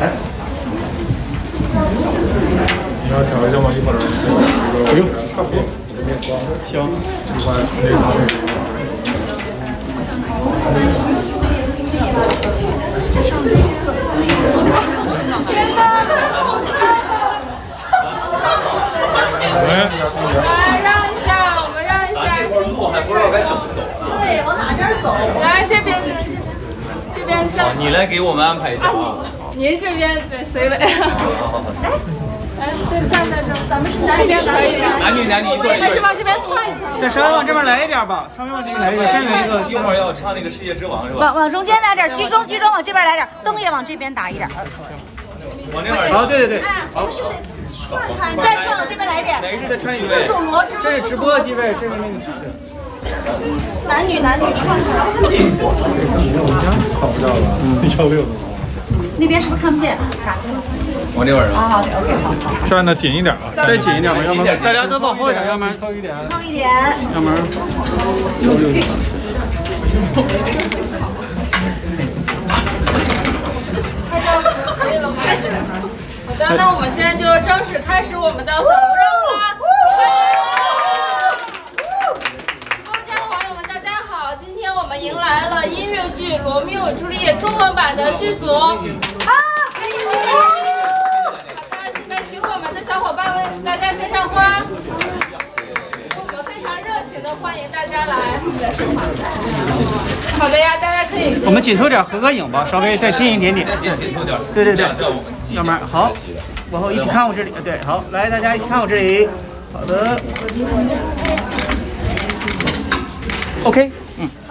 来。你要调一下吗？一会儿不用，差不多。行，一会儿那来让一下，我们让一下。路还不知道该怎么走。对，往哪边走？来这边，这边这边你来给我们安排一下啊。您这边对随位。来，先站在这儿。咱们是男女可以男女男女一对一对。还是往这边窜一窜。再稍微往这边来一点吧，稍微往这边来一点。这个一个，一会儿要唱那个世界之王是吧？往往中间来点，居中居中，往这边来点，灯也往这边打一点。往那边。好，对对对。哎，咱们是得串开，再串往这边来点。哪个是穿一四种螺，这是直播机位，这是那个。男女男女串开。看不到了，嗯，幺六。那边是不是看不见？往这边啊，好，OK，好好。站的紧一点啊，再紧一点吧，要不然大家都往后一点，要不然凑一点，凑一点，要不然幺六。拍照可以了吗？好的，那我们现在就正式开始我们的扫楼任务啦！直播间的网友们，大家好！今天我们迎来了音乐剧《罗密欧与朱丽叶》中文版的剧组。啊！可以可以。好的，现在请我们的小伙伴为大家献上花。我们非常热情的欢迎大家来。好的呀，大家可以。我们紧凑点合个影吧，稍微再近一点点。紧紧凑点。对对对。要不然好，往后一起看我这里。对，好，来大家一起看我这里。好的。OK，嗯。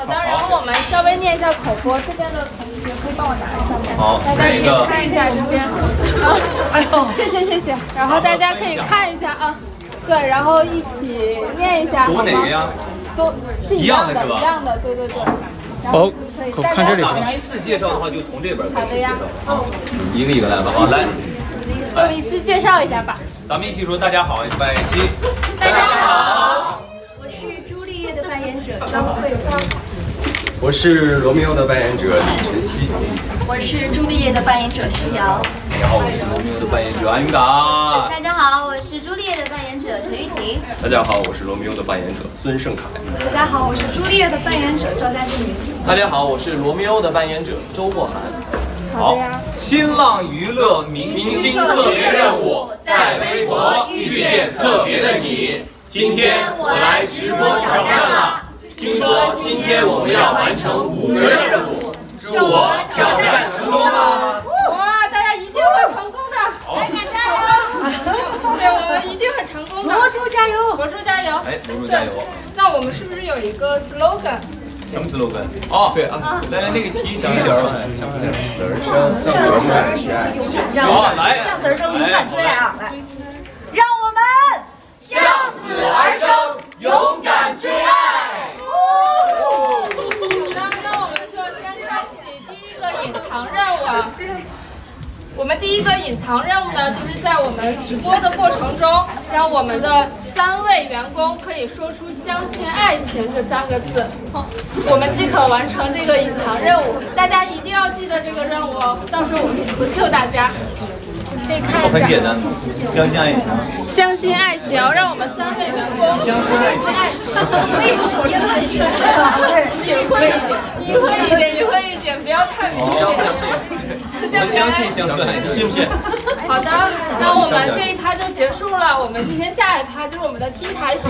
好的，然后我们稍微念一下口播，这边的同学可以帮我拿一下吗？好，大家可以看一下这边。哎呦，谢谢谢谢。然后大家可以看一下啊，对，然后一起念一下，读哪个呀？都是一样的，一样的，对对对。好，看这里。咱们依次介绍的话，就从这边开始介绍。好，一个一个来吧，好来。我一次介绍一下吧。咱们一起说大家好，拜七。大家好，我是朱丽叶的扮演者张慧芳。我是罗密欧的扮演者李晨曦。我是朱丽叶的扮演者徐瑶。大家好，我是罗密欧的扮演者安云达。大家好，我是朱丽叶的扮演者陈玉婷。大家好，我是罗密欧的扮演者孙胜凯。大家好，我是朱丽叶的扮演者赵佳静。大家好，我是罗密欧的扮演者周墨涵。好，新浪娱乐明星特别任务，在微博遇见特别的你。今天我来直播挑战了。听说今天我们要完成五个任务，祝我挑战成功啊！哇，大家一定会成功的！好，大家加油！对，我们一定会成功的。博主加油！博主加油！哎，博主加油！那我们是不是有一个 slogan？什么 slogan？哦，对啊，来来，那个提醒一下吧。向死而生，向死而生，勇敢追。好，来，向死而生，勇敢追爱啊！来，让我们向死而生，勇敢追爱。那我们就先开启第一个隐藏任务。我们第一个隐藏任务呢，就是在我们直播的过程中，让我们的三位员工可以说出“相信爱情”这三个字，我们即可完成这个隐藏任务。大家一定要记得这个任务哦，到时候我们会 Q 大家。可以看一下。很简单，相信爱情。相信爱情，让我们三位员工相信爱情。可以直接问是不是？隐晦一点，隐晦一点，隐晦一点，不要太明显。相信，我相信相信，你信不信？好的，那我们这一趴就结束了。我们今天下一趴就是我们的 T 台秀。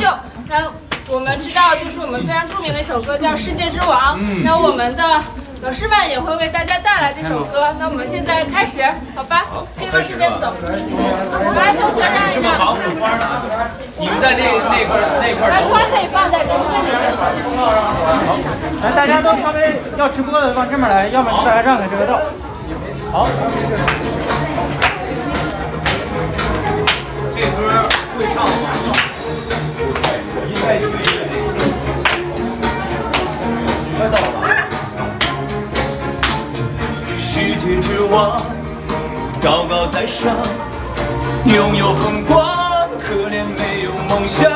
那我们知道，就是我们非常著名的一首歌叫《世界之王》。那我们的。老师们也会为大家带来这首歌，那我们现在开始，好吧？可以往这边走。来，同学让一让。防护花呢？你们在那那块那块。来，花可以放在这里。来，大家都稍微要直播的往这边来，要么就大家让开这个道。好。这歌会唱吗？应该学一个那个。快到世界之王，高高在上，拥有风光，可怜没有梦想。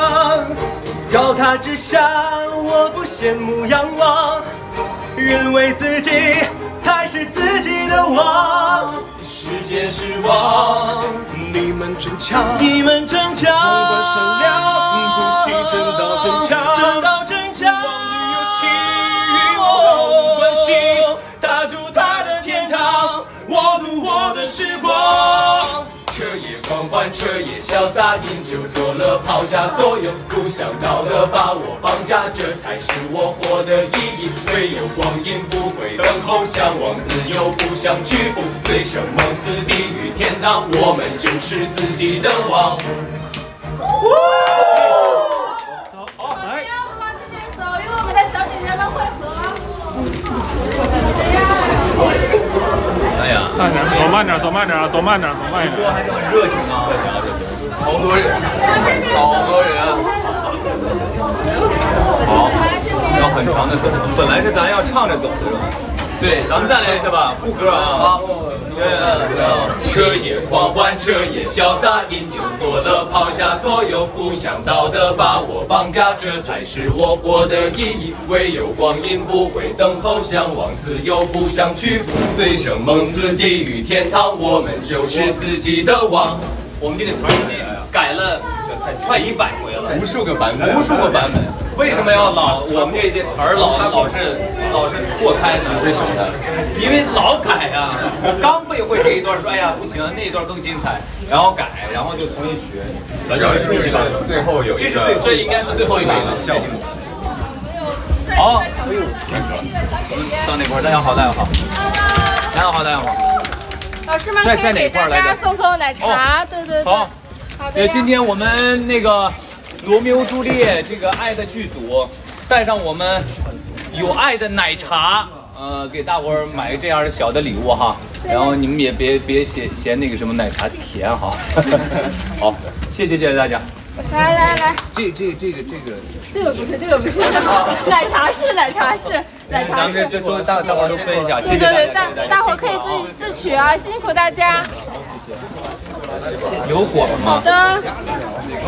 高塔之下，我不羡慕仰望，认为自己才是自己的王。世界光。你们争强，你们争强，不管善良，彻夜潇洒，饮酒作乐，抛下所有不想道德，把我绑架，这才是我活的意义。唯有光阴不会等候，向往自由，不想屈服，醉生梦死，地狱天堂，我们就是自己的王。好，来。不要往这边走，因为我们的小姐姐们会合。慢点，走慢点，走慢点啊，走慢点，走慢一点。还是很热情啊，热情啊，热情，好多人，好多人啊。好，要很长的走，本来是咱要唱着走的是吧？对，咱们再来一次吧，副歌啊。这叫彻夜狂欢，彻夜潇洒，饮酒作乐，抛下所有不想道德，把我绑架，这才是我活的意义。唯有光阴不会等候，向往自由，不想屈服，醉生梦死，地狱天堂，我们就是自己的王。我们这个词儿已经改了快一百回了，无数个版本，无数个版本。为什么要老我们这些词儿老老是老是错开呢？为什么呢？因为老改呀、我刚背会这一段，说哎呀不行，那一段更精彩，然后改，然后就重新学。主要是这个最后有一这是这应该是最后一个效果。好，到那块儿，大家好，大家好，大家好，大家好。老师们可以给大家送送奶茶，对对对。好，呃，好的。今天我们那个罗密欧朱丽叶这个爱的剧组带上我们有爱的奶茶，呃，给大伙儿买个这样的小的礼物哈。然后你们也别别嫌嫌那个什么奶茶甜哈。好，谢谢谢谢大家。来来来，这这这个这个，这个不是，这个不是，奶茶是奶茶是奶茶是咱们。这都大大伙都分一下，谢谢对对对，大。大大伙可以自己自取啊，辛苦大家。有火吗？好的，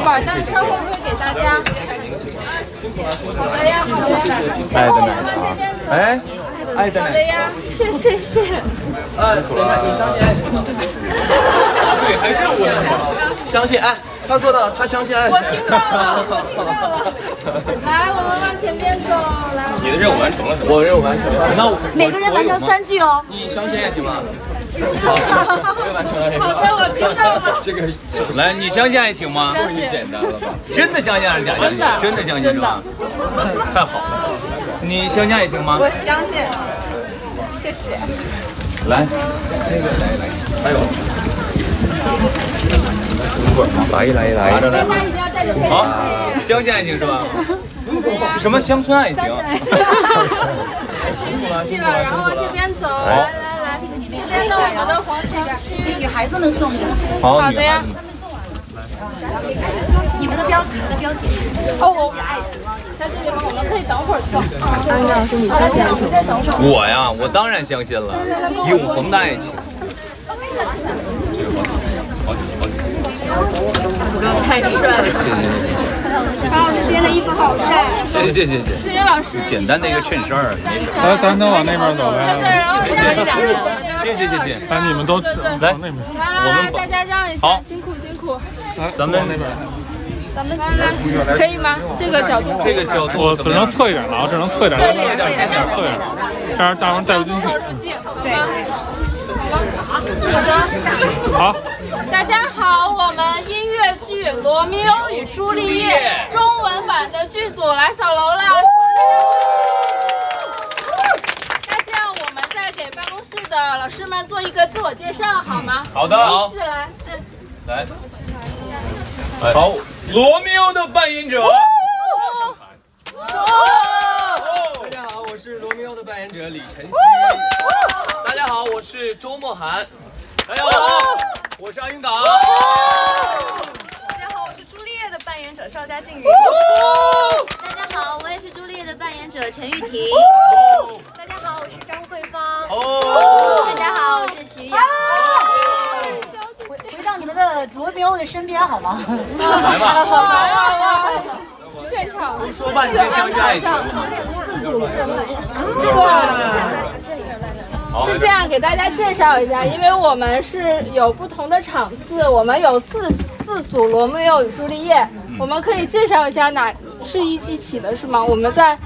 晚上车会不会给大家？好的呀，好的呀。爱的奶茶。哎，爱的奶茶。好的呀，谢谢谢。呃，等一下，你相信爱情吗？对，还是我 相信爱。他说的，他相信爱情。我听到了，我听到了。来，我们往前边走，来。你的任务完成了是吧？我任务完成了。那我每个人完成三句哦。你相信爱情吗？好，我也完成了。好的，我听到了。这个来，你相信爱情吗？过于简单了吧？真的相信还是假相信？真的相信是吧？太好了。你相信爱情吗？我相信。谢谢。来，还有。来一来一来好佩。，相信爱情是吧？什么乡村爱情？去了，这边走，来来来，这边是我们的黄桥区。女孩子们送的，好，好的呀你们的标题，你们的标题是哦，我爱情吗？小姐姐们，我们可以等会儿送。安老师，你。我呀，我当然相信了，永恒的爱情。太帅了！然后我今天的衣服好帅。谢谢谢谢谢志云老师，简单的一个衬衫儿，来，咱都往那边走，对，来，然后还有两个人，我们谢谢谢谢。来，你们都来往那边，来来来，大家让一下好，辛苦辛苦。来，咱们那边。咱们，可以吗？这个角度，这个角度我只能？侧一点了，我只能侧一点，侧一点，侧一点，侧一点，这样大伙带不进去。入镜，对。好的，好，大家好，我们音乐剧《罗密欧与朱丽叶》中文版的剧组来扫楼了。那这样，我们再给办公室的老师们做一个自我介绍，好吗？好的第一次来，对。来，好，罗密欧的扮演者。哦是罗密欧的扮演者李晨曦。大家好，我是周墨涵。大家好，我是阿云港。大家好，我是朱丽叶的扮演者赵佳静宇。大家好，我也是朱丽叶的扮演者陈玉婷。大家好，我是张慧芳。哦，大家好，我是徐艺。回回到你们的罗密欧的身边好吗？来吧，哇！现场说半天相信爱情。哇！是这样，给大家介绍一下，因为我们是有不同的场次，我们有四四组《罗密欧与朱丽叶》，我们可以介绍一下哪是一一起的，是吗？我们在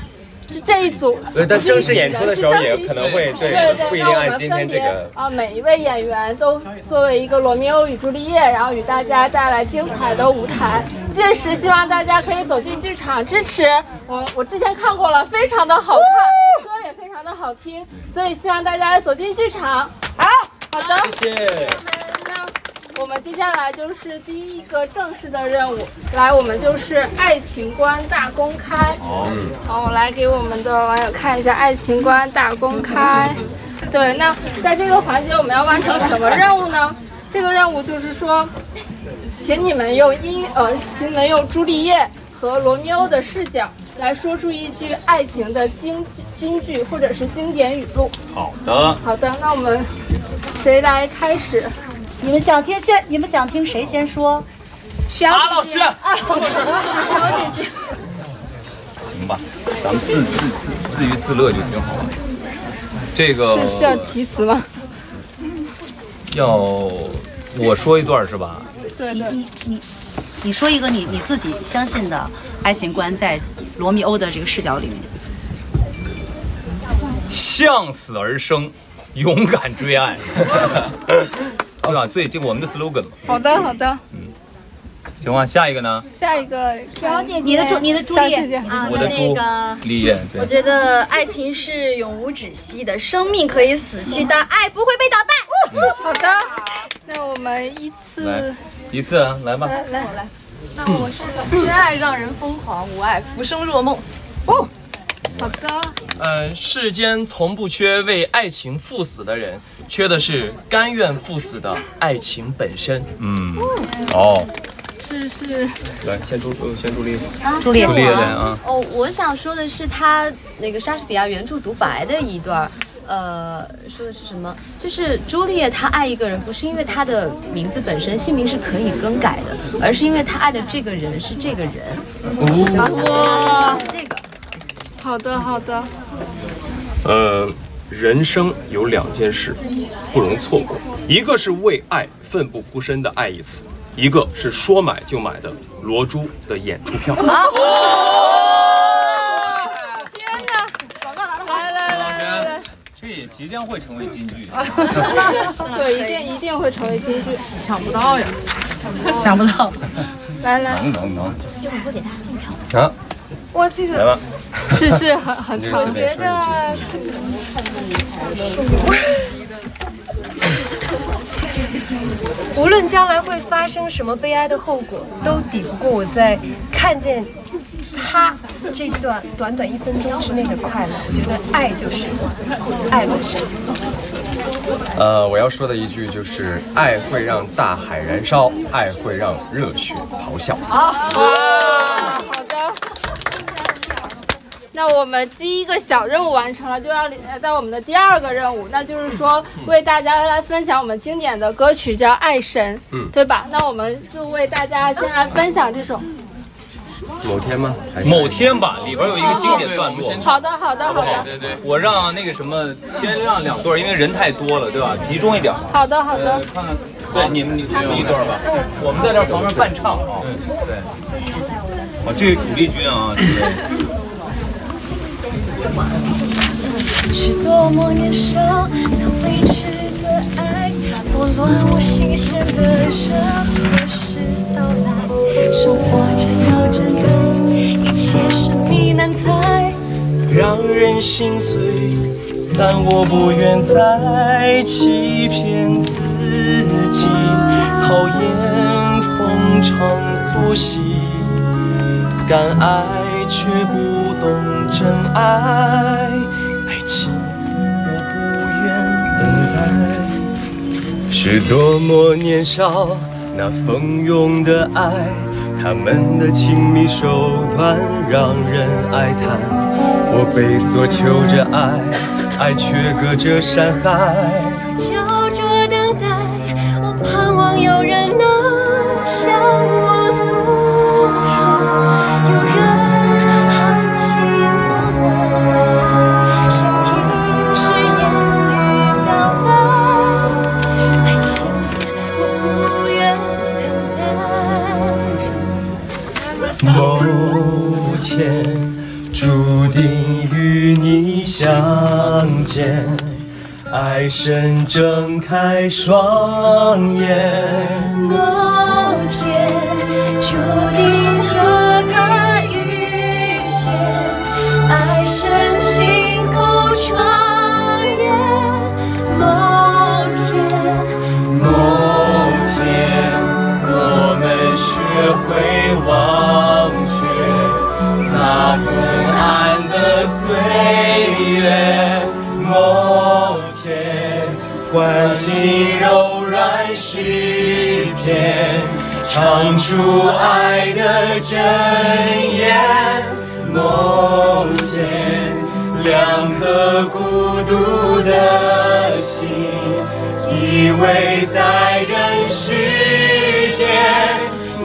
是这一组，对但不是一起正式演出的时候也可能会对对对，不一定那我按今们分别天这个啊，每一位演员都作为一个《罗密欧与朱丽叶》，然后与大家带来精彩的舞台。届时希望大家可以走进剧场支持我。我之前看过了，非常的好看，歌也非常的好听，所以希望大家走进剧场。好，好的，谢谢。那我们接下来就是第一个正式的任务，来，我们就是爱情观大公开。嗯，好，我来给我们的网友看一下爱情观大公开。对，那在这个环节我们要完成什么任务呢？这个任务就是说，请你们用英呃，请你们用朱丽叶和罗密欧的视角来说出一句爱情的金句、金句或者是经典语录。好的，好的，那我们谁来开始？你们想听先？你们想听谁先说？小马老师，行吧，咱们自自自自娱自乐就挺好的。这个是需要提词吗？要我说一段是吧？对对。你你你说一个你你自己相信的爱情观，在罗密欧的这个视角里面。向死而生，勇敢追爱，对吧？最近我们的 slogan。好的好的，嗯行吧，下一个呢？下一个小姐姐，你的朱你的朱丽叶小姐姐，啊，我的猪那个。丽叶，我觉得爱情是永无止息的，生命可以死去，但爱不会被打败。好的，那我们依次来一次啊，来吧。来来来，真爱让人疯狂，无爱浮生若梦。好的，嗯，世间从不缺为爱情赴死的人，缺的是甘愿赴死的爱情本身。嗯，哦，是是，来，先朱先朱丽。朱丽叶朱丽叶来啊。哦，我想说的是他那个莎士比亚原著独白的一段，呃，说的是什么？就是朱丽叶她爱一个人，不是因为她的名字本身姓名是可以更改的，而是因为她爱的这个人是这个人。然后想跟大家分享的是这个。好的好的，呃，人生有两件事不容错过，一个是为爱奋不顾身的爱一次，一个是说买就买的罗珠的演出票。啊天哪！来来来来来，这也即将会成为金句。对，一定一定会成为金句。想不到呀，想不到。来来，能能能一会儿会给大家送票。啊，哇，这个来吧，是是很很长你随。便说一句。无论将来会发生什么悲哀的后果，都抵不过我在看见他这段短短一分钟之内的快乐。我觉得爱就是爱本身。呃，我要说的一句就是：爱会让大海燃烧，爱会让热血咆哮。好，好的。那我们第一个小任务完成了，就要来到我们的第二个任务，那就是说为大家来分享我们经典的歌曲，叫《爱神》，嗯对吧？那我们就为大家先来分享这首。某天吗？还是某天吧，里边有一个经典段落。好的，好的，好的，对对，我让那个什么，先让两对儿，因为人太多了，对吧？集中一点。好的，好呃的。，看看，对，你们你们一对儿吧，我们在这儿旁边伴唱啊。对。哦，这是主力军啊，是。多么年少，那未知的爱，拨乱我心弦的人何时到来？生活真要真的，一切神秘难猜。让人心碎，但我不愿再欺骗自己，讨厌逢场作戏，敢爱却不懂真爱，爱情我不愿等待。是多么年少，那蜂拥的爱，他们的亲密手段让人哀叹。我被索求着爱，爱却隔着山海。天注定与你相见爱神睁开双眼。那昏暗的岁月。某天，唤醒柔软诗篇，唱出爱的真言。某天，两颗孤独的心。依偎在人世间，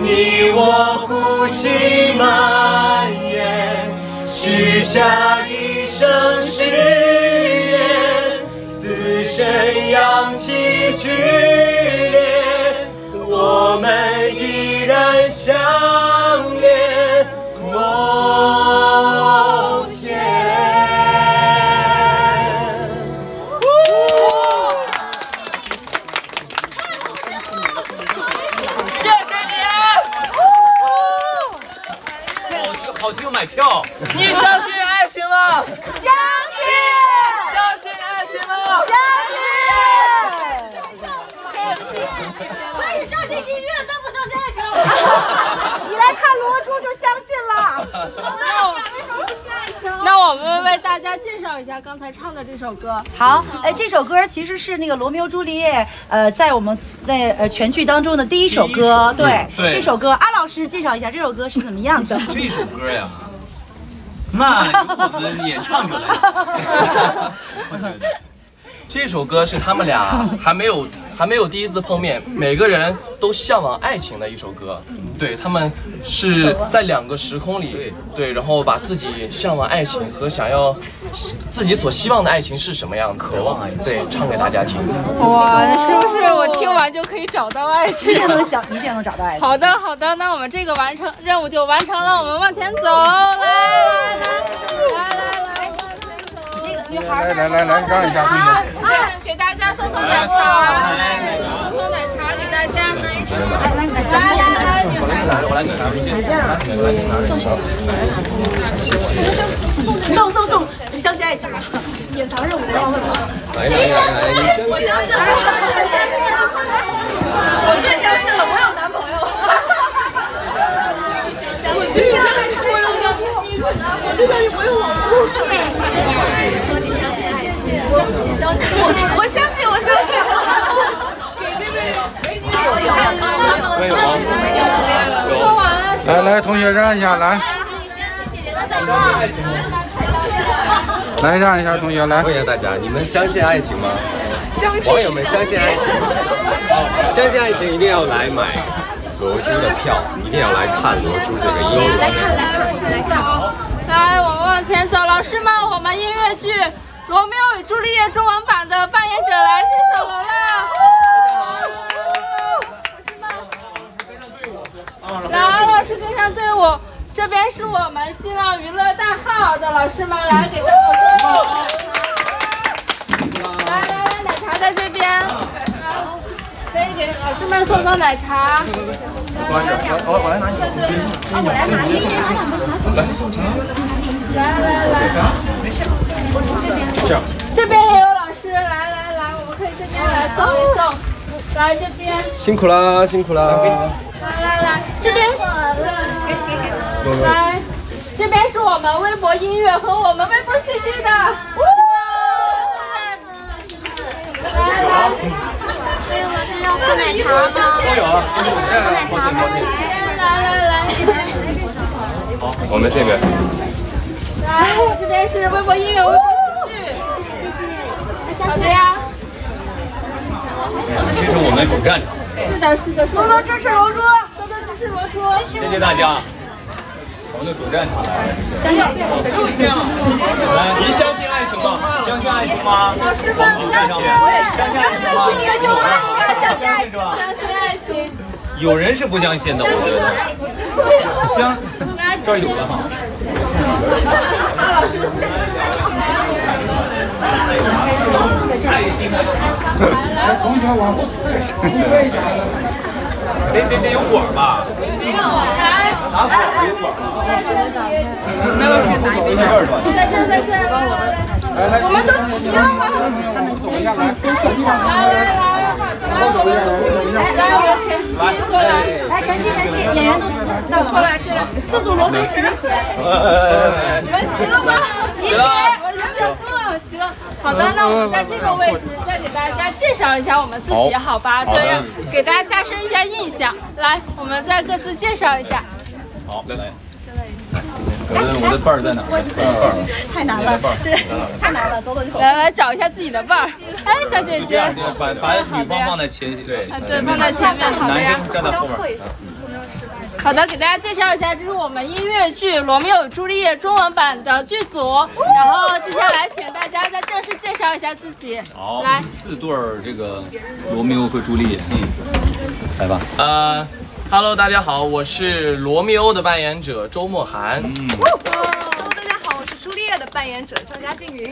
你我呼吸蔓延，许下一生誓言，死神扬起巨脸，我们就相信了。那我那我们为大家介绍一下刚才唱的这首歌。好，哎，这首歌其实是那个罗密欧朱丽叶，呃，在我们那呃全剧当中的第一首歌。对，对这首歌，安老师介绍一下这首歌是怎么样的？这首歌呀，那由我们演唱者来。我觉得这首歌是他们俩还没有还没有第一次碰面，每个人都向往爱情的一首歌。对他们是在两个时空里，对，然后把自己向往爱情和想要自己所希望的爱情是什么样子，渴望爱情，对，唱给大家听。哇，是不是我听完就可以找到爱情一情？定能找，一定能找到爱情。好的，好的，那我们这个完成任务就完成了，我们往前走，来来来女孩来来来来，让一下给大家送送奶茶，来送送奶茶给大家。来来来，女孩。我来给他们送送送，相信爱情吧，隐藏任务不要问了。来来来来，你相信爱情。我最相信了，我有男朋友。我最相信我有老公，我最相信我有老公。说你相信，我我相信，我相信。说完了。来来，同学让一下，来，来让一下同学来。问一下大家，你们相信爱情吗？相信网友们相信爱情吗？相信爱情一定要来买罗珠的票，一定要来看罗珠这个音乐。来看，来往前走。来，我们往前走。老师们，我们音乐剧《罗密欧与朱丽叶》中文版的扮演者来自小楼了。老师们，来，老师跟上队伍。这边是我们新浪娱乐大号的老师们，来给他们来来来，奶茶在这边，可以给老师们送送奶茶。关着，我我来拿你。啊，我来拿你。来来来，这样。这边也有老师，来来来，我们可以这边来送一送。来这边，辛苦啦，辛苦啦！来来来，这边，来，这边是我们微博音乐和我们微博戏剧的。来来，还有老师要喝奶茶吗？都有啊，喝奶茶吗？来来来，好，我们这边。来，这边是微博音乐、微博戏剧。谢谢谢谢好的呀。这是我们主战场。是的，是的，多多支持龙珠，多多支持龙珠，谢谢大家。我们的主战场来了，相信爱情。就这样。来，您相信爱情吗？相信爱情吗？老师们，相信，相信爱情吗？相信爱情，相信爱情。有人是不相信的，我觉得。相，这儿有了哈。老师。爱情。同学往后退，得得得有果吧？没有拿果有果。没有是哪一边？在这儿，在这我们都齐了吗？他们先，他们先送票。来来来，来我们，来我们晨曦过来，来，晨曦，晨曦，演员都，过来这来，四组罗中齐没齐？你们齐了吗？齐了，我人比较多，齐了。好的，那我们在这个位置再给大家介绍一下我们自己，好吧？好的这样给大家加深一下印象。来，我们再各自介绍一下。好，来来。我的我的伴儿在哪？伴儿。太难了，这太难了。来来找一下自己的伴儿。哎，小姐姐，把把女方放在前，对，放在前面，好的男呀。生站在后面。好的，给大家介绍一下，这是我们音乐剧《罗密欧与朱丽叶》中文版的剧组。然后接下来，请大家再正式介绍一下自己。好，来，四对儿这个罗密欧和朱丽叶，嗯，来吧。呃，Hello，大家好，我是罗密欧的扮演者周墨涵。嗯，大家好，我是朱丽叶的扮演者赵佳静云。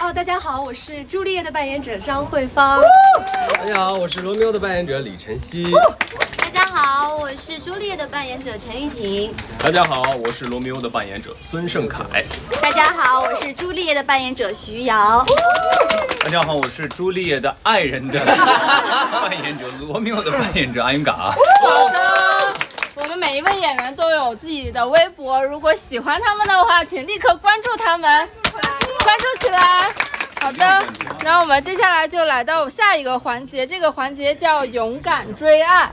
哦，大家好，我是朱丽叶的扮演者张慧芳。大家好，我是罗密欧的扮演者李晨曦。大家好，我是朱丽叶的扮演者陈玉婷。大家好，我是罗密欧的扮演者孙盛凯。大家好，我是朱丽叶的扮演者徐瑶。大家好，我是朱丽叶的爱人的 扮演者，罗密欧的扮演者阿云嘎。好的。我们每一位演员都有自己的微博，如果喜欢他们的话，请立刻关注他们，关注起来。好的，那我们接下来就来到下一个环节，这个环节叫勇敢追爱。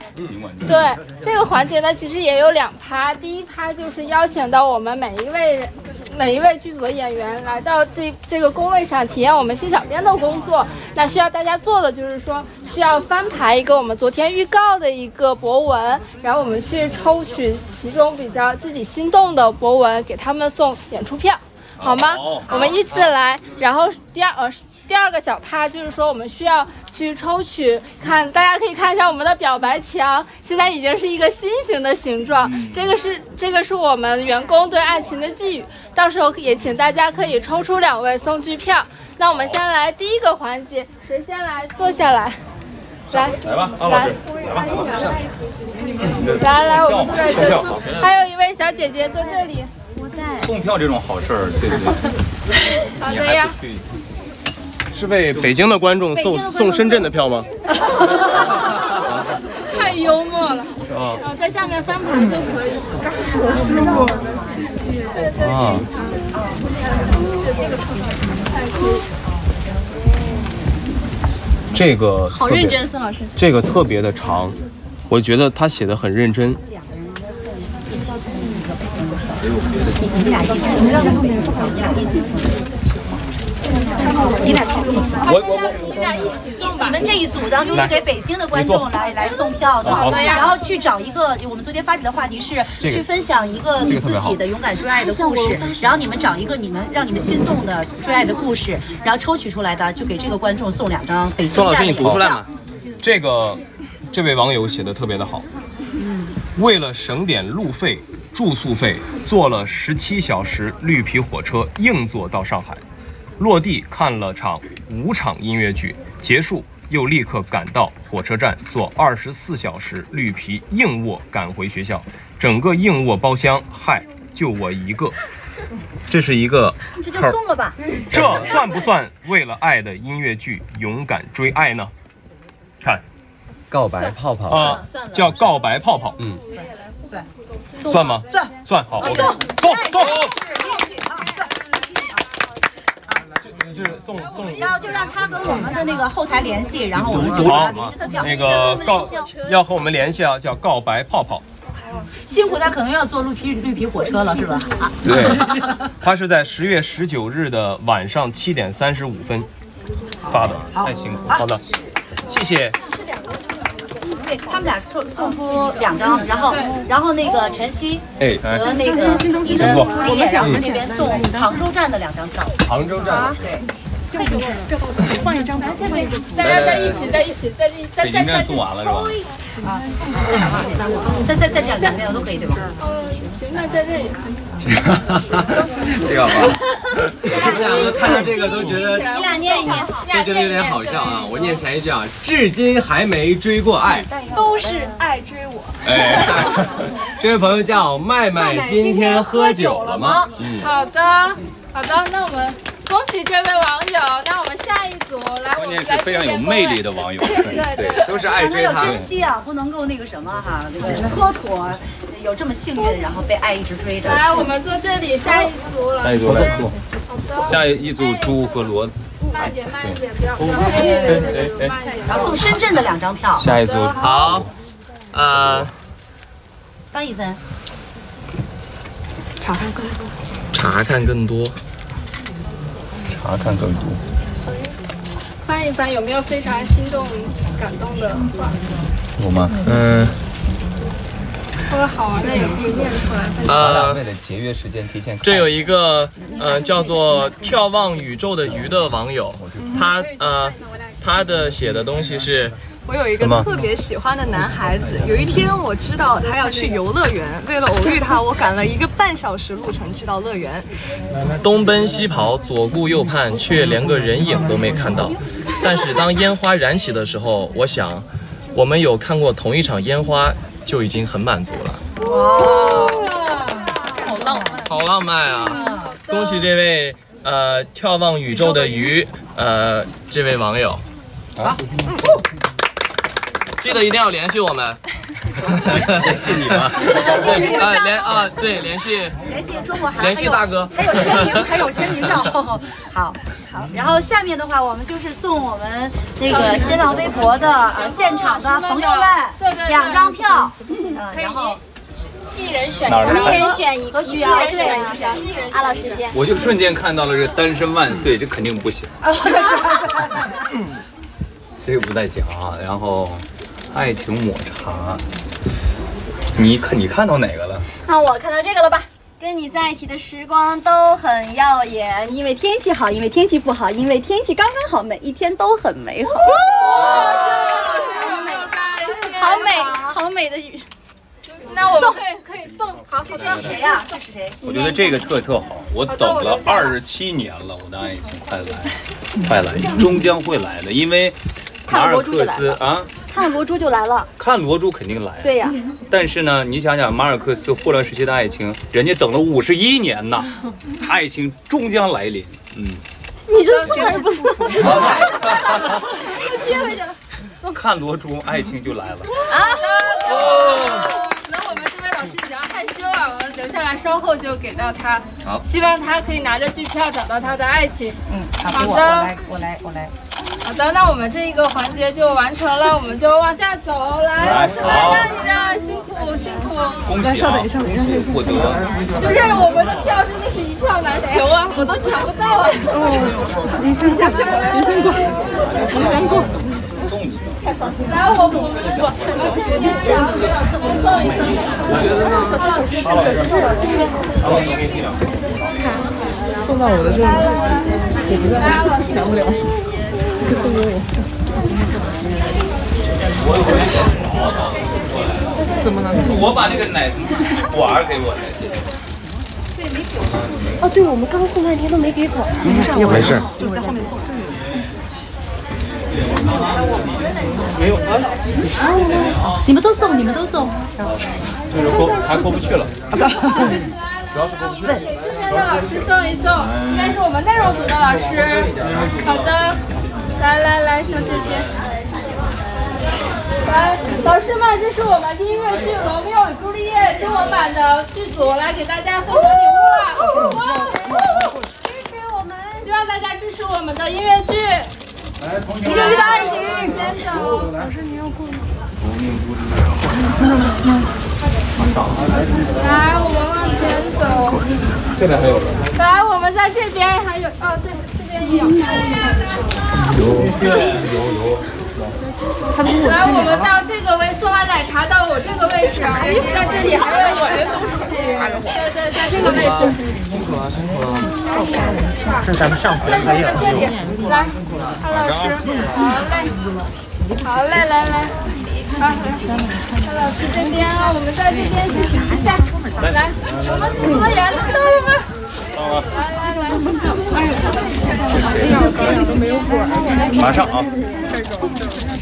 对，这个环节呢，其实也有两趴。第一趴就是邀请到我们每一位每一位剧组的演员来到这这个工位上体验我们新小编的工作。那需要大家做的就是说，需要翻牌一个我们昨天预告的一个博文，然后我们去抽取其中比较自己心动的博文，给他们送演出票。好吗？我们依次来。然后第二呃第二个小趴就是说我们需要去抽取，看大家可以看一下我们的表白墙，现在已经是一个心形的形状。这个是这个是我们员工对爱情的寄语，到时候也请大家可以抽出两位送剧票。那我们先来第一个环节，谁先来坐下来？来来吧，来，来来来，我们坐在这里，还有一位小姐姐坐这里。送票这种好事儿，对对对。好的呀。是为北京的观众送送深圳的票吗？太幽默了。啊。然后在下面翻牌就可以。啊。这个好认真，孙老师。这个特别的长，我觉得他写的很认真。你你俩一起，你俩一起，你俩去，我你俩一起送。你们这一组当中是给北京的观众来来送票的，然后去找一个，我们昨天发起的话题是去分享一个你自己的勇敢追爱的故事，然后你们找一个你们让你们心动的追爱的故事，然后抽取出来的就给这个观众送两张北京宋老师，你读出来吗？这个这位网友写的特别的好，为了省点路费。住宿费，坐了十七小时绿皮火车硬座到上海，落地看了场五场音乐剧，结束又立刻赶到火车站坐二十四小时绿皮硬卧赶回学校，整个硬卧包厢，嗨，就我一个。这是一个，这就送了吧。这算不算为了爱的音乐剧勇敢追爱呢？看，告白泡泡啊，叫告白泡泡，嗯。算算吗？算算好，OK，送送。这是送送。然后就让他跟我们的那个后台联系，然后我们就好。那个告要和我们联系啊，叫告白泡泡。辛苦他可能要坐绿皮绿皮火车了，是吧？对，他是在十月十九日的晚上七点三十五分发的，太辛苦。好的，谢谢。对他们俩送送出两张，然后然后那个晨曦哎和那个你的朱丽叶，然后那边送杭州站的两张票。杭州站对，换一张吧，这边大家在一起，在一起，在一在在在。送完了。是吧？啊，再再再这样两边都可以对吧？嗯，行，那在这里。这个好。我们两个看到这个都觉得，你俩念一念，都觉得有点好笑啊！我念前一句啊，至今还没追过爱，都是爱追我。哎，这位朋友叫麦麦，今天喝酒了。吗？好的，好的，那我们。恭喜这位网友，那我们下一组来，关键是非常有魅力的网友，对对，都是爱追他。要珍惜啊，不能够那个什么哈，那个蹉跎，有这么幸运，然后被爱一直追着。来，我们坐这里，下一组了。下一组来坐。下一组猪和骡。慢点，慢一点，不要对对对，慢点。然后送深圳的两张票。下一组好，呃，翻一翻。查看更多。查看更多。查看更多。翻一翻，有没有非常心动、感动的话？有吗？嗯。或者好玩的也可以念出来。呃，为了节约时间，提前。这有一个呃叫做“眺望宇宙的鱼”的网友，他呃他的写的东西是。我有一个特别喜欢的男孩子，有一天我知道他要去游乐园，为了偶遇他，我赶了一个半小时路程去到乐园。东奔西跑，左顾右盼，却连个人影都没看到。但是当烟花燃起的时候，我想，我们有看过同一场烟花就已经很满足了。哇，好浪漫，好浪漫啊！恭喜这位呃眺望宇宙的鱼呃这位网友。好。记得一定要联系我们，联系你吗？啊联啊对联系。联系中国海联系大哥，还有签名还有签名照，好好。然后下面的话，我们就是送我们那个新浪微博的呃现场的朋友们两张票，嗯，然后一人选一人选一个需要对，一人阿老师先，我就瞬间看到了这单身万岁，这肯定不行，这个不太行啊，然后。爱情抹茶，你看你看到哪个了？那我看到这个了吧？跟你在一起的时光都很耀眼，因为天气好，因为天气不好，因为天气刚刚好，每一天都很美好。好美，好美的雨。那我们可以可以送，好，这是谁呀？这是谁？我觉得这个特特好，我等了二十七年了，我的爱情快来，快来，终将会来的，因为马尔克斯啊。看罗珠就来了，看罗珠肯定来。对呀，但是呢，你想想马尔克斯霍乱时期的爱情，人家等了五十一年呐，爱情终将来临。嗯，你这送还是不送？贴回去了。看罗珠，爱情就来了。啊！那我们这位老师比较害羞啊，我们留下来，稍后就给到他。好，希望他可以拿着剧票找到他的爱情。嗯，好的，我来，我来，我来。好的，那我们这一个环节就完成了，我们就往下走，来，来让一让，辛苦辛苦，恭喜啊，恭喜获得，就是我们的票真的是一票难求啊，我都抢不到。哦，您先过，您先过，您先过，送你。来，我我们我先送一送。送到我的这里，我不在，抢不了。送给我。怎么了？我把那个奶管儿给我的，谢谢。哦，对，我们刚送半天都没给管儿。没事。就在后面送。没有你们都送，你们都送。就是过还过不去了。主要是过不去。给今天的老师送一送，应该是我们内容组的老师。好的。来来来，小姐姐，来，老师们，这是我们音乐剧《罗密欧与朱丽叶》中文版的剧组，来给大家送小礼物了。哇支持我们，希望大家支持我们的音乐剧。来，同学们，的爱情，先走。老师，你要过吗？来，我们往前走。这边还有。来，我们在这边还有，哦，对，有。有有有，来，我们到这个位送完奶茶到我这个位位置这里还有我的东西。对对，在这个位置。辛苦了，辛苦了。是咱们上回还有这里，来，潘老师，好嘞，好嘞，来来。好，韩老师这边啊，我们在这边休息一下。来，我们组合演到了吗？来来来，马上啊！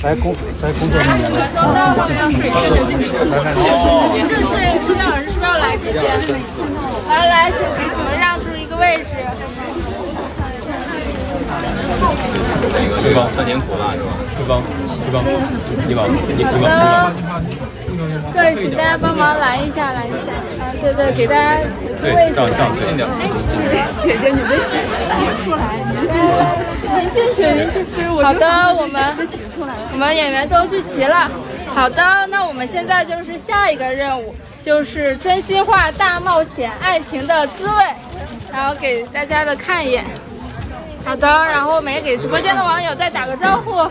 来工来工作人员。收到了，是是是，青江老师是不是要来这边？来来，请给我们让出一个位置。对方酸甜苦辣是吧？对方，对方，你往你你往好的。对，请大家帮忙拦一下，拦一下。啊，对对，给大家对，这样这样近点。姐姐，你的血挤出来，您进去，您进去。好的，我们我们演员都聚齐了。好的，那我们现在就是下一个任务，就是真心话大冒险，爱情的滋味，然后给大家的看一眼。好的，然后我们也给直播间的网友再打个招呼。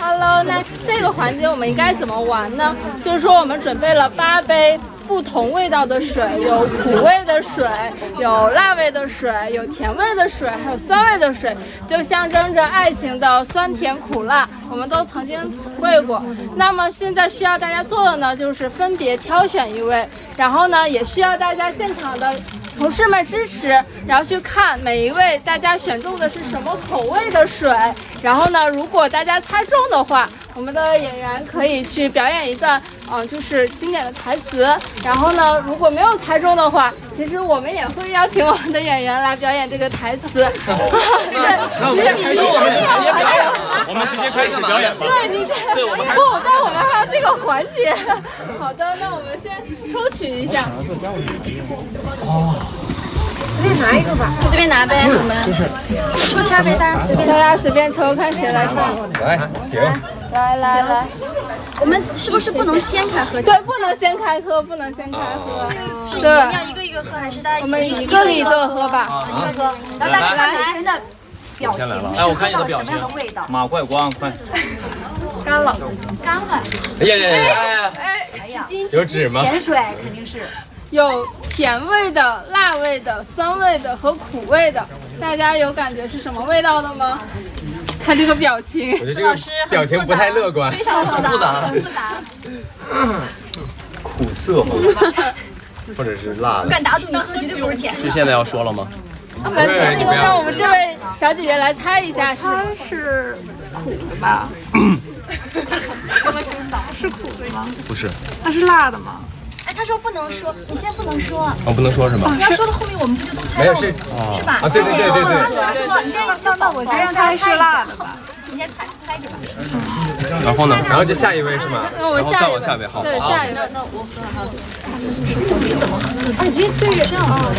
Hello，那这个环节我们应该怎么玩呢？就是说我们准备了八杯不同味道的水，有苦味的水，有辣味的水，有甜味的水，还有酸味的水，就象征着爱情的酸甜苦辣，我们都曾经体会过。那么现在需要大家做的呢，就是分别挑选一位，然后呢，也需要大家现场的。同事们支持，然后去看每一位大家选中的是什么口味的水，然后呢，如果大家猜中的话，我们的演员可以去表演一段，嗯，就是经典的台词。然后呢，如果没有猜中的话，其实我们也会邀请我们的演员来表演这个台词。对，那我们开始，我们直接表演，我们直接开始表演吧。对，你这，不，但我们还有这个环节。好的，那我们先抽取一下。哦。随便拿一个吧，随便拿呗，我们抽签呗，大家随便。大家随便抽，看谁来抽。来，请。来来来，我们是不是不能先开喝？对，不能先开喝，不能先开喝。是我们要一个一个喝，还是大家我们一个一个喝吧，一个喝。然后大家看每个人的表情，哎，我看你的表情什么样的味道？马快光，快。干了，干了。哎呀呀呀！哎哎呀，有纸吗？盐水肯定是。有甜味的、辣味的、酸味的和苦味的，大家有感觉是什么味道的吗？看这个表情，我觉得这个表情不太乐观，非常复杂，很复杂。苦涩吗？或者是辣的？不敢打赌，你喝绝对不是甜的。是现在要说了吗？那让我们这位小姐姐来猜一下，它是苦的吧？是苦的吗？不是。它是辣的吗？哎，他说不能说，你先不能说。哦，不能说是吗？你要说了，后面我们不就都猜到了是是吧？啊，对对对对对。不能说，你先那那我先让大家猜一下。你先猜猜着吧。然后呢？然后就下一位是吗？那我然后再往下面，好。对，下一位。那那我喝好。你怎么喝？啊，你直接对着这样喝的。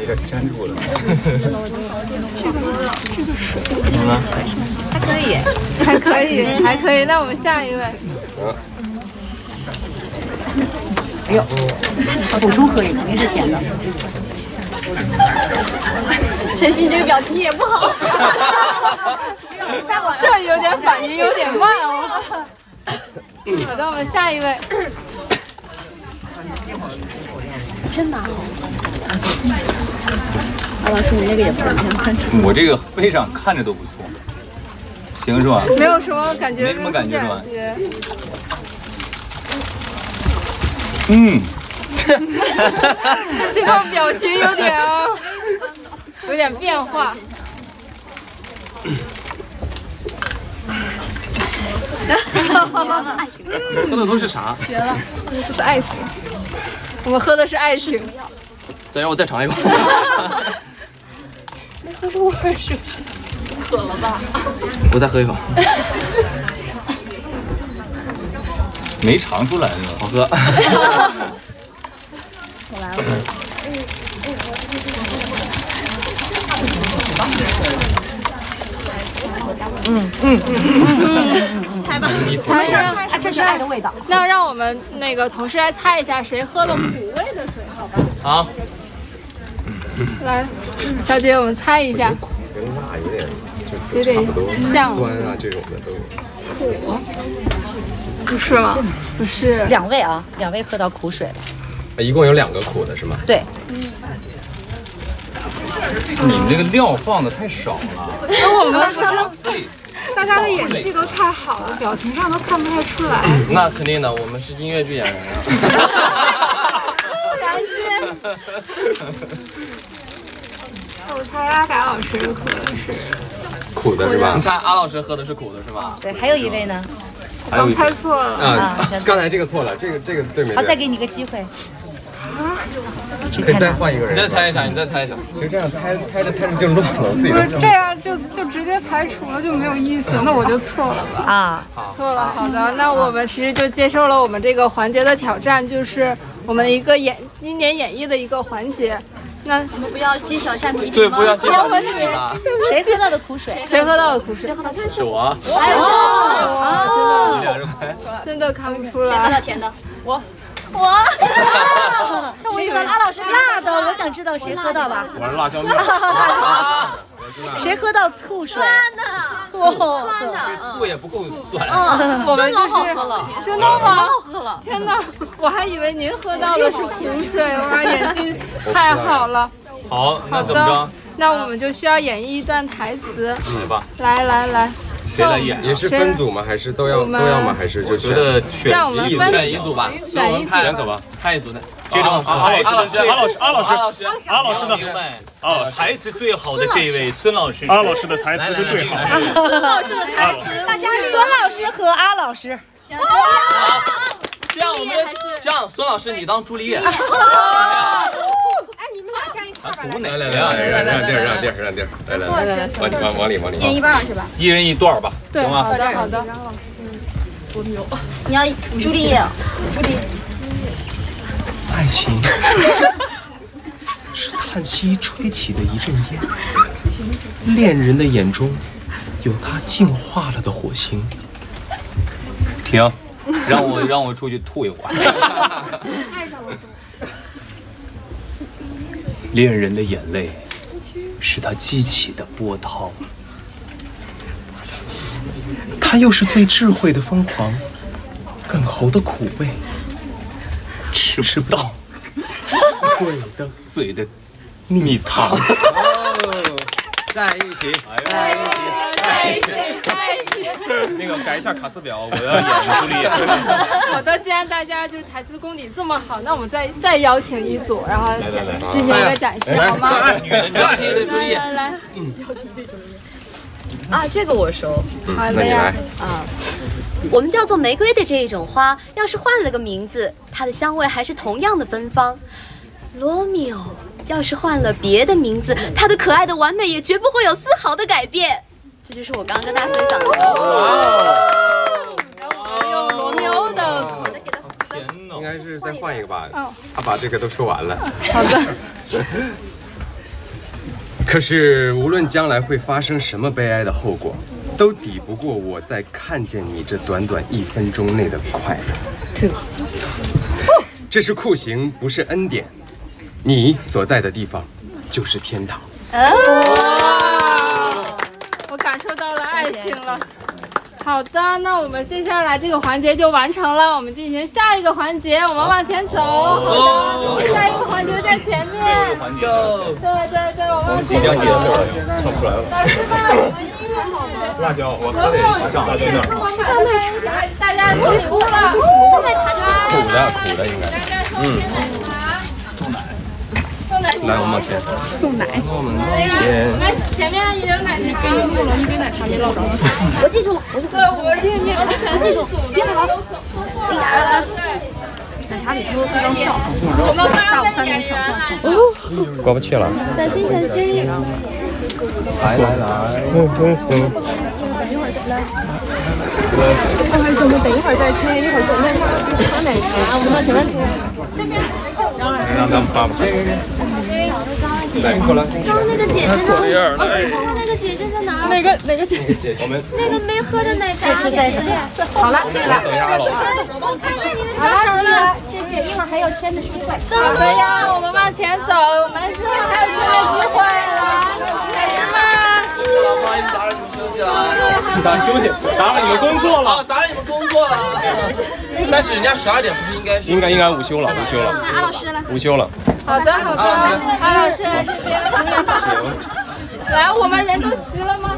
一个粘住了。这个水怎么了？还可以，还可以，还可以。那我们下一位。哎呦，补充可以，肯定是甜的。晨曦，你这个表情也不好。这有点反应有点慢哦。好的，我们下一位。真难。啊，老师，你那个也不看我这个背上看着都不错，行是吧？没有什么感觉，没什么感觉是吧？嗯。这个表情有点啊，有点变化。爱 情喝的都是啥？绝了，这是爱情。我们喝的是爱情。再让我再尝一口。没喝出味儿是不是？渴了吧？我再喝一口。没尝出来，好喝。我来了。嗯嗯嗯嗯嗯，猜吧，猜上，猜这是爱的味道。那让我们那个同事来猜一下，谁喝了苦味的水？好吧。好。来，小姐，我们猜一下。跟辣有点有点像酸啊这种的都有。苦，不是吗？不是，两位啊，两位喝到苦水了。啊一共有两个苦的是吗？对，你们这个料放的太少了。那我们不是 大家的演技都太好了，表情上都看不太出来。那肯定的，我们是音乐剧演员啊。然 我猜阿改老师喝的是，苦的是吧？你猜阿老师喝的是苦的是吧？对，还有一位呢。还有一猜错了啊，刚才这个错了，这个这个对没好，再给你一个机会。可以再换一个人。你再猜一下，你再猜一下。其实这样猜猜着猜着就乱了，自己不是这样就就直接排除了就没有意思，那我就错了吧？啊，错了，好的，那我们其实就接受了我们这个环节的挑战，就是我们一个演经典演绎的一个环节。那我们不要揭晓一下谜底对，吗？不要揭晓谜底了。谁喝到的苦水？谁喝到的苦水？是我啊。还有谁？哦，俩人猜。真的看不出来谁喝到来。甜的？我。我。谁喝阿老师辣的？我想知道谁喝到吧？我是辣椒面。谁喝到醋水？的，酸的，醋也不够酸。嗯，我们真老好就是喝了，真的吗？好喝了。天哪，我还以为您喝到的是苦水，哇，演技太好了。好，那好怎么着的？，那我们就需要演绎一段台词。来吧，来来来，谁来演？也是分组吗？还是都要都要吗？还是就觉得选这样我们分选一组吧，选一组派选走吧。看一组的。这种阿阿老老师，阿老师，阿老师，阿老师，阿老师的哦，台词最好的这位孙老师，阿老师的台词是最好的。孙老师的台词，大家孙老师和阿老师。这样我们这样，孙老师你当朱丽叶。哎，你们俩站一块儿吧。来来来来，让让地儿让地儿让地儿，来来来，往往往里往里。一人一半是吧？一人一段吧，对，行吗？好的好的。你要朱丽叶，朱丽。爱情是叹息吹起的一阵烟，恋人的眼中有他净化了的火星。停，让我 让我出去吐一会儿。恋人的眼泪是他激起的波涛，他又是最智慧的疯狂，更喉的苦味，吃吃不到，嘴的嘴的蜜糖。在一起，在一起，在一起，在一起。那个改一下卡斯表，我要演朱丽叶。好的，既然大家就是台词功底这么好，那我们再再邀请一组，然后来来来进行一个展示，好吗？女的女的，亲的朱丽叶来。来，啊，这个我熟。好的呀。啊，我们叫做玫瑰的这一种花，要是换了个名字，它的香味还是同样的芬芳。罗密欧要是换了别的名字，它的可爱的完美也绝不会有丝毫的改变。这就是我刚刚跟大家分享的。然后我们用罗密欧的应该是再换一个吧哦，他把这个都说完了。好的。可是无论将来会发生什么悲哀的后果，都抵不过我在看见你这短短一分钟内的快乐。这是酷刑，不是恩典。你所在的地方就是天堂。我感受到了 好的，那我们接下来这个环节就完成了，我们进行下一个环节，我们往前走。好的，下一个环节在前面。对对对，我们往即前走。将结束了，唱不出来了。老师们，我们音乐好吗？辣椒，我和喝我得上辣椒面。我买的大家送礼物了。苦的苦的应该。嗯。来，我们往前。送奶。我们前。我们前面奶茶，用了一杯奶茶没捞着。我记住。了，我对，我是你，我全记住，别好。对。奶茶里偷了四张票。我们八位演员来了。过不去了。小心小心。来来来。嗯嗯嗯。我们等一会儿再听，一会儿准备喝奶茶，我们到前面听。来让他们发吧。来，过来。刚刚那个姐姐呢？刚刚那个姐姐在哪儿？哪个哪个姐姐？我们那个没喝着奶茶的姐姐。好了，可以了。等一下，老师。我看看你的小手了，谢谢，一会儿还有签的机会。好的呀，我们往前走，我们之后还有签的机会了，来嘛。不好意思打扰你们息。大家休息，打扰你们工作了。啊，打扰你们工作了。但是人家十二点不是应该应该应该午休了，午休了，安老师来。午休了。好的好的，阿老师来这边。来，我们人都齐了吗？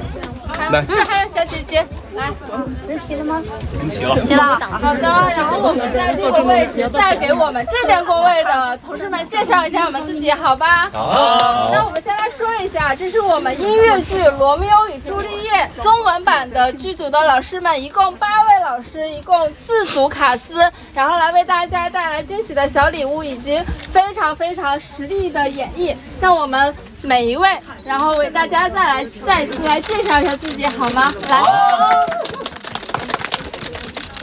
来这还有小姐姐，来，人齐了吗？人齐了。齐了。好的，然后我们在这个位置，再给我们这边工位的同事们介绍一下我们自己，好吧？好那我们先来说一下，这是我们音乐剧《罗密欧与朱丽叶》中文版的剧组的老师们，一共八位老师，一共四组卡司，然后来为大家带来惊喜的小礼物以及非常非常实力的演绎。那我们每一位，然后为大家再来再次来介绍一下自己，好吗？来。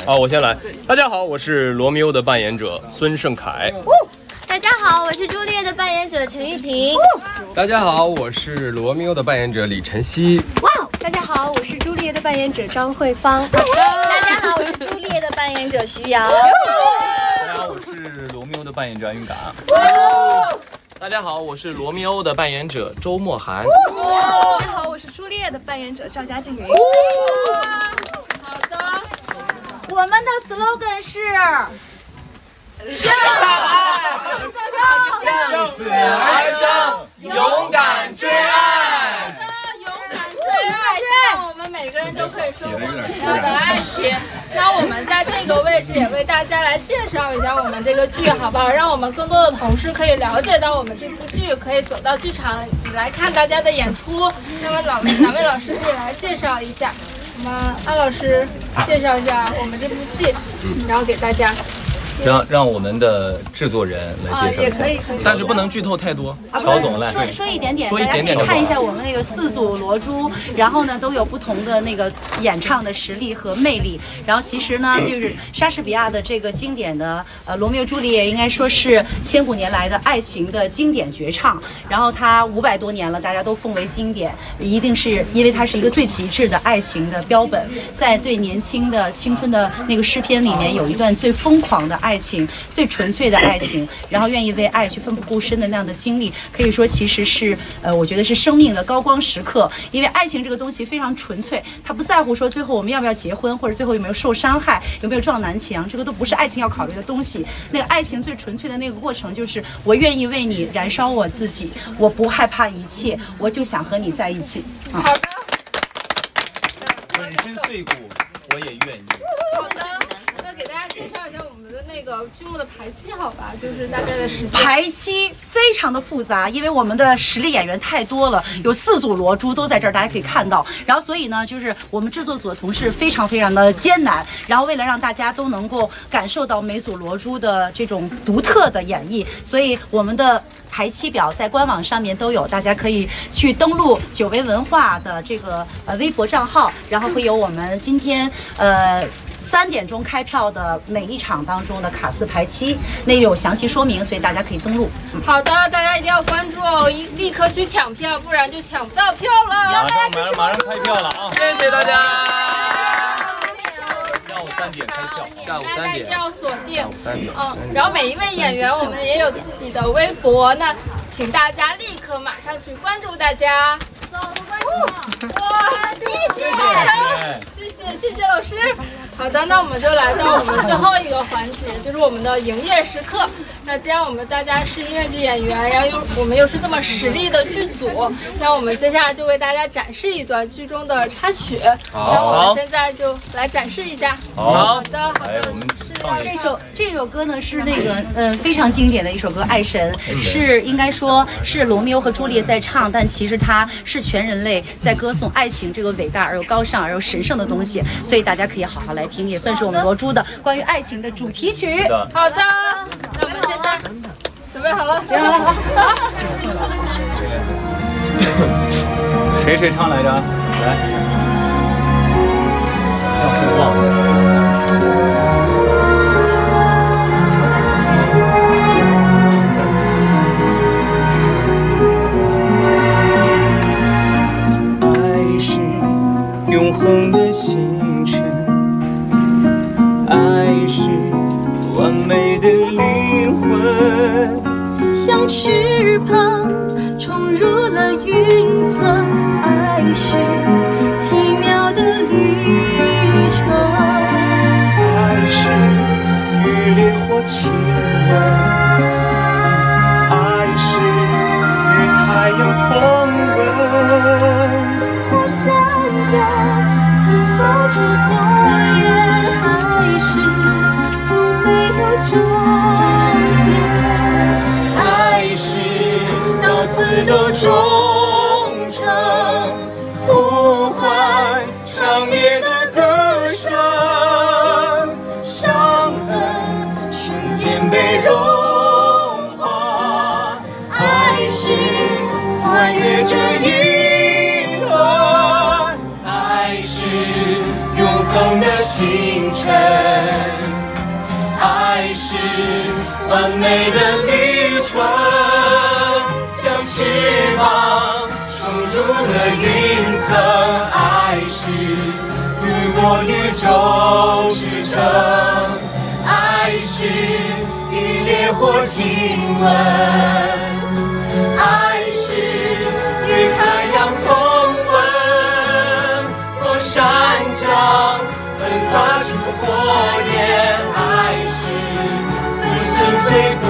好，我先来。大家好，我是罗密欧的扮演者孙胜凯。大家好，我是朱丽叶的扮演者陈玉婷。大家好，我是罗密欧的扮演者李晨曦。哇，大家好，我是朱丽叶的扮演者张慧芳。大家好，我是朱丽叶的扮演者徐瑶。大家好，我是罗密欧的扮演者安云嘎。大家好，我是罗密欧的扮演者周墨涵。大家好，我是朱丽叶的扮演者赵佳静云。好的，我们的 slogan 是。向向死而生，勇敢追爱。勇敢追爱，希望我们每个人都可以收获美好的爱情。那我们在这个位置也为大家来介绍一下我们这个剧，好不好？让我们更多的同事可以了解到我们这部剧，可以走到剧场来看大家的演出。那么两位两位老师可以来介绍一下，我们安老师介绍一下我们这部戏，然后给大家。让让我们的制作人来介绍一下，但是不能剧透太多。啊，乔总来说说一点点，说一点点看一下我们那个四组罗珠，然后呢都有不同的那个演唱的实力和魅力。然后其实呢，就是莎士比亚的这个经典的呃《罗密欧朱丽叶》，应该说是千古年来的爱情的经典绝唱。然后它五百多年了，大家都奉为经典，一定是因为它是一个最极致的爱情的标本。在最年轻的青春的那个诗篇里面，有一段最疯狂的爱。爱情最纯粹的爱情，然后愿意为爱去奋不顾身的那样的经历，可以说其实是呃，我觉得是生命的高光时刻。因为爱情这个东西非常纯粹，他不在乎说最后我们要不要结婚，或者最后有没有受伤害，有没有撞南墙，这个都不是爱情要考虑的东西。那个爱情最纯粹的那个过程，就是我愿意为你燃烧我自己，我不害怕一切，我就想和你在一起。好的。粉身碎骨，我也愿意。好的，那给大家介绍一下我们的那个剧目的排期，好吧？就是大概的时间。排期非常的复杂，因为我们的实力演员太多了，有四组罗珠都在这儿，大家可以看到。然后所以呢，就是我们制作组的同事非常非常的艰难。然后为了让大家都能够感受到每组罗珠的这种独特的演绎，所以我们的。排期表在官网上面都有，大家可以去登录久违文化的这个呃微博账号，然后会有我们今天呃三点钟开票的每一场当中的卡司排期，那有详细说明，所以大家可以登录。好的，大家一定要关注哦，一立刻去抢票，不然就抢不到票了。马上马上马上开票了啊！谢谢大家。下午三点开票，下午三点大家一定要锁定。下午三点。嗯，然后每一位演员，我们也有自己的微博，那请大家立刻马上去关注大家。走，都关注。哇，谢谢，谢谢谢谢老师。好的，那我们就来到我们最后一个环节，就是我们的营业时刻。那既然我们大家是音乐剧演员，然后又我们又是这么实力的剧组，那我们接下来就为大家展示一段剧中的插曲。好然后我们现在就来展示一下。好好的，好来，的这首这首歌呢是那个嗯非常经典的一首歌《爱神》，是应该说是罗密欧和朱丽叶在唱，但其实它是全人类在歌颂爱情这个伟大而又高尚而又神圣的东西，所以大家可以好好来听，也算是我们罗珠的关于爱情的主题曲。好的，那我们现在准备好了，准备好了好谁谁唱来着？来，像风望。红的星辰爱是完美的灵魂像翅膀冲入了云层爱是奇妙的旅程爱是与烈火亲吻爱是与太阳同是火言还是从没有终点爱是到此都忠诚呼唤长夜的歌声伤痕瞬间被融化爱是跨越这一恒的星辰。爱是完美的旅程，像翅膀冲入了云层。爱是雨过宇宙之城，爱是与烈火亲吻，爱出火焰，爱是一生最不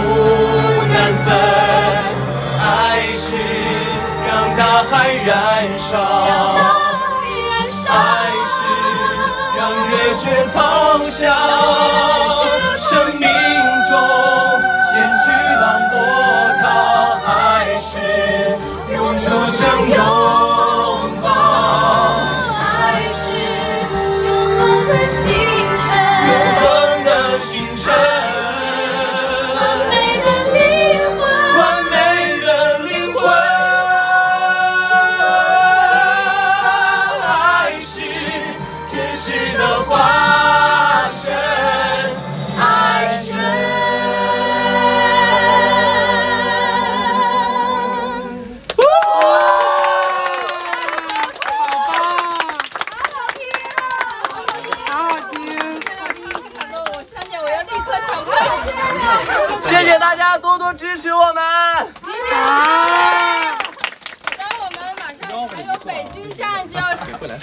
难分，爱是让大海燃烧。爱是让热血咆哮，大家多多支持我们。当我们马上还有北京站就要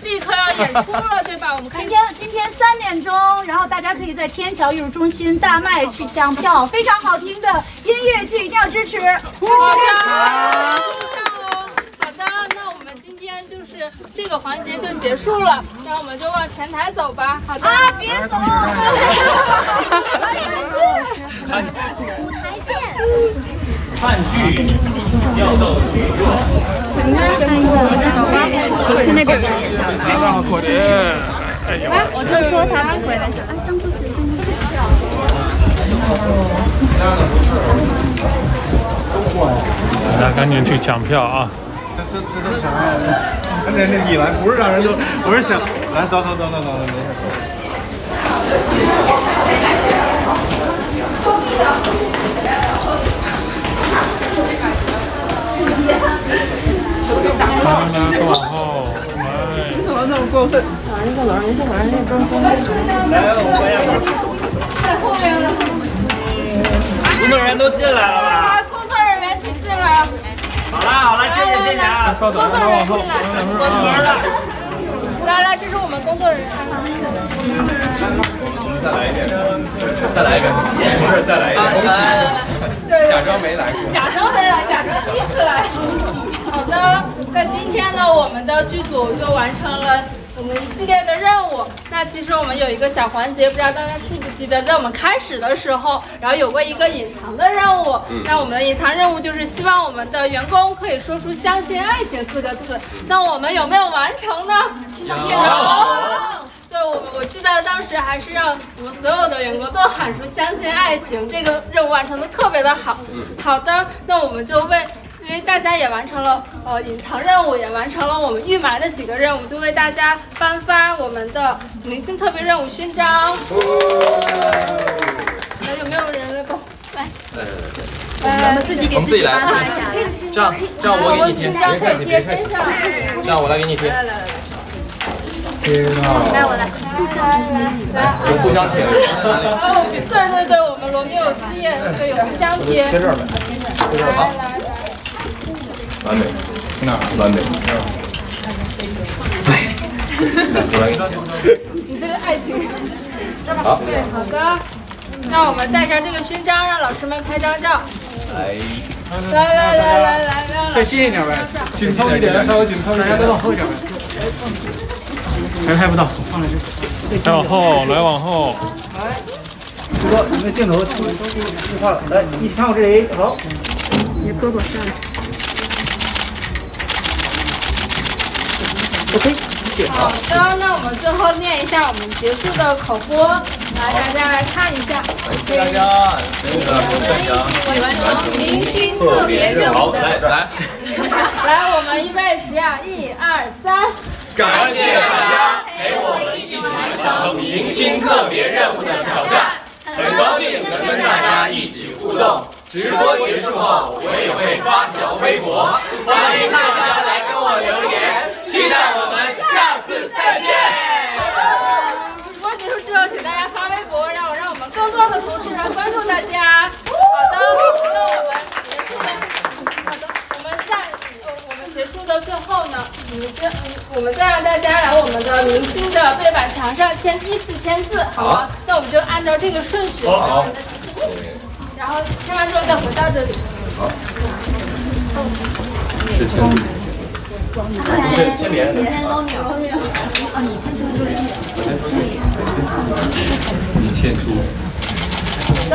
立刻要演出了，对吧？我们看今天今天三点钟，然后大家可以在天桥艺术中心大麦去抢票，非常好听的音乐剧一定要支持，支持支持。好的，那我们今天就是这个环节就结束了，那我们就往前台走吧。好的，啊，别走，舞台见。看剧要到剧院。去那个。啊，可怜，哎，我就说他不回来，说啊，上不去。大家赶紧去抢票啊！这这这都啥呀？咱这这一来不是让人就，我是想来走走走走走走。大家都往后来。怎么那么过分？啊，那个老人先把人家装疯。来，我们要在后面了。工作人员都进来了吧？工作人员请进来。好了好了，谢谢谢谢啊！工作人员进来，关门了。来来，这是我们工作人员。再来一遍，再来一遍，不是再来一遍，重启，对，假装没来过，假装没来，假装第一次来。那今天呢，我们的剧组就完成了我们一系列的任务。那其实我们有一个小环节，不知道大家记不记得，在我们开始的时候，然后有过一个隐藏的任务。嗯那我们的隐藏任务就是希望我们的员工可以说出“相信爱情”四个字。那我们有没有完成呢？有。对，我我记得当时还是让我们所有的员工都喊出“相信爱情”，这个任务完成的特别的好。好的，那我们就为。因为大家也完成了呃隐藏任务，也完成了我们预埋的几个任务，就为大家颁发我们的明星特别任务勋章。那有没有人来帮？来，来，我们自己给我们自己来颁发一下。这样这样我给你贴，勋章可以贴身上。这样我来给你贴。来来来。来，我来。有互相贴。然后对对对，我们罗密欧之夜对有互相贴。贴这儿呗。贴这儿好。完美，哪完美。你这个爱情。好。对，好的。那我们带上这个勋章，让老师们拍张照。来。来来来来来来。再近一点呗，紧凑一点，稍微紧凑一点，大家都往后一点。还拍不到，放上去。再往后，来往后。来，师哥，你们镜头出出出画了，来，一起看我这里，好。你胳膊上。OK。好的，那我们最后念一下我们结束的口播，来大家来看一下。谢谢大家，真的不擅长。完成明星特别任务好，的。来来。来，我们预备起啊，一二三。感谢大家陪我们一起完成明星特别任务的挑战。很高兴能跟大家一起互动。直播结束后，我也会发条微博，欢迎大家来跟我留言。期待我们下次再见。直播结束之后，请大家发微博，让我让我们更多的同事来关注大家。好的，那我们结束的，好的，我们下呃我们结束的最后呢，我们先嗯我们再让大家来我们的明星的背板墙上签依次签字，好吗？那我们就按照这个顺序，好然后签完之后再回到这里。好，是签字。不是签别人的。哦，你签出就是你签出。好的。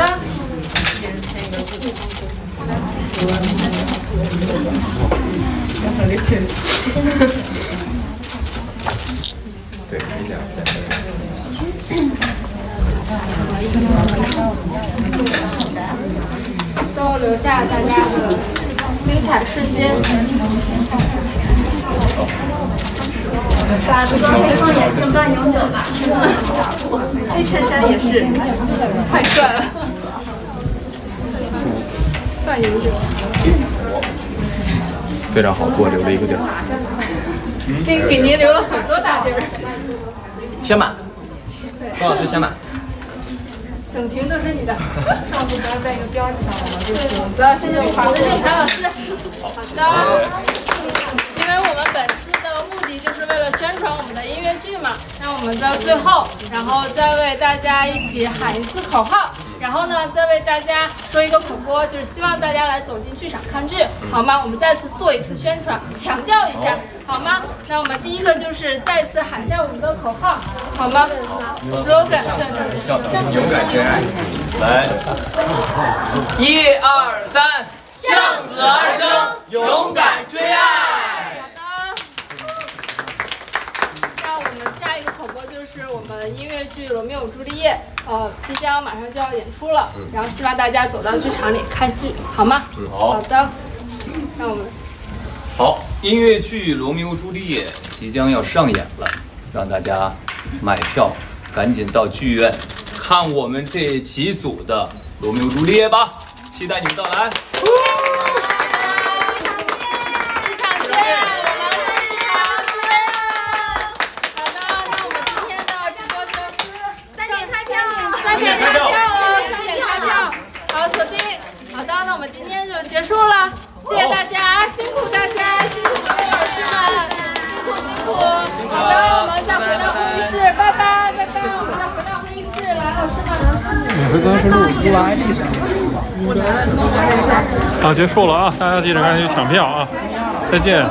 对，你俩最后留下大家的精彩瞬间。把服装配放眼镜半永久吧，黑衬衫也是，太帅了，半永久。非常好，给我留了一个地儿。给给您留了很多大地儿。签满，钟老师签满。整屏都是你的，上次不要带一个标签了吗？就是不要，谢谢我们的郑凯老师。好的。因为我们本次的目的就是为了宣传我们的音乐剧嘛，那我们在最后，然后再为大家一起喊一次口号，然后呢，再为大家说一个口播，就是希望大家来走进剧场看剧，好吗？我们再次做一次宣传，强调一下，好吗？那我们第一个就是再次喊一下我们的口号，好吗？slogan，对。勇敢追爱，来，一二三，向死而生，勇敢追爱。那我们下一个口播音乐剧《罗密欧朱丽叶》，呃，即将马上就要演出了，然后希望大家走到剧场里看剧，好吗？嗯好好的，那我们好，音乐剧《罗密欧朱丽叶》即将要上演了，让大家买票，赶紧到剧院看我们这几组的《罗密欧朱丽叶》吧，期待你们到来。剧场见，我们剧场见。好的，那我们今天的直播就三点开票，三点开票哦，三点开票，好锁定。好的，那我们今天就结束了，谢谢大家，辛苦大家，辛苦各位老师们，辛苦辛苦。好的，我们再回到会议室，拜拜拜拜，我们再回到会议室，来老师们。你是刚是录 UI 的。好，结束了啊！大家记得赶紧去抢票啊！再见。